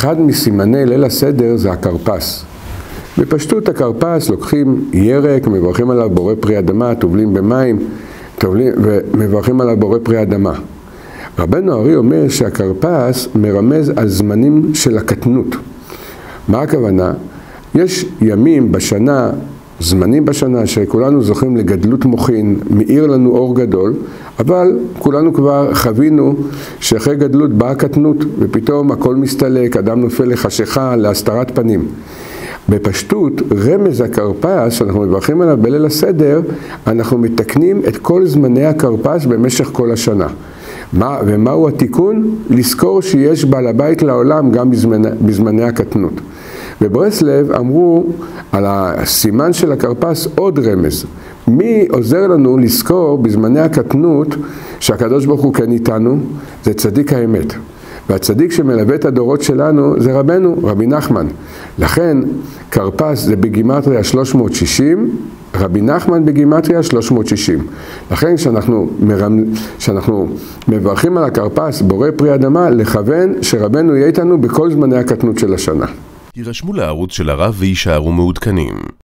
אחד מסימני ליל הסדר זה הכרפס. בפשטות הכרפס לוקחים ירק, מברכים עליו בורא פרי אדמה, טובלים במים, טובלים, ומברכים עליו בורא פרי אדמה. רבנו ארי אומר שהכרפס מרמז על זמנים של הקטנות. מה הכוונה? יש ימים בשנה, זמנים בשנה, שכולנו זוכים לגדלות מוחין, מאיר לנו אור גדול, אבל כולנו כבר חווינו שאחרי גדלות באה קטנות, ופתאום הכל מסתלק, אדם נופל לחשיכה, להסתרת פנים. בפשטות, רמז הכרפס, שאנחנו מברכים עליו בליל הסדר, אנחנו מתקנים את כל זמני הכרפס במשך כל השנה. מה, ומהו התיקון? לזכור שיש בעל הבית לעולם גם בזמני, בזמני הקטנות. בברסלב אמרו על הסימן של הכרפס עוד רמז. מי עוזר לנו לזכור בזמני הקטנות שהקדוש ברוך הוא כן איתנו? זה צדיק האמת. והצדיק שמלווה את הדורות שלנו זה רבנו, רבי נחמן. לכן כרפס זה בגימטריה 360, רבי נחמן בגימטריה 360. לכן כשאנחנו, מרמ... כשאנחנו מברכים על הכרפס, בורא פרי אדמה, לכוון שרבנו יהיה איתנו בכל זמני הקטנות של השנה. הירשמו לערוץ של הרב ויישארו מעודכנים.